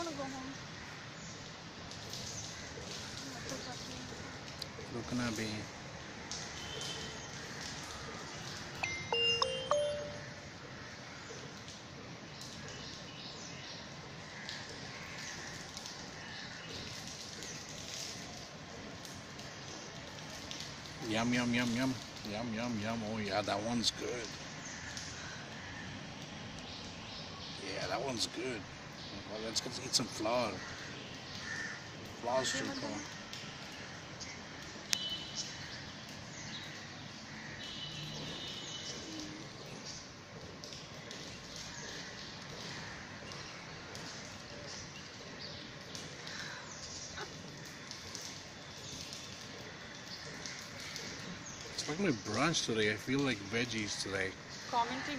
want to go home. रुकना भी Yum, yum, yum, yum. Yum, yum, yum. Oh, yeah, that one's good. Yeah, that one's good. Well, let's get eat some flour. Flour's too cool. It's like my brunch today. I feel like veggies today. Commenting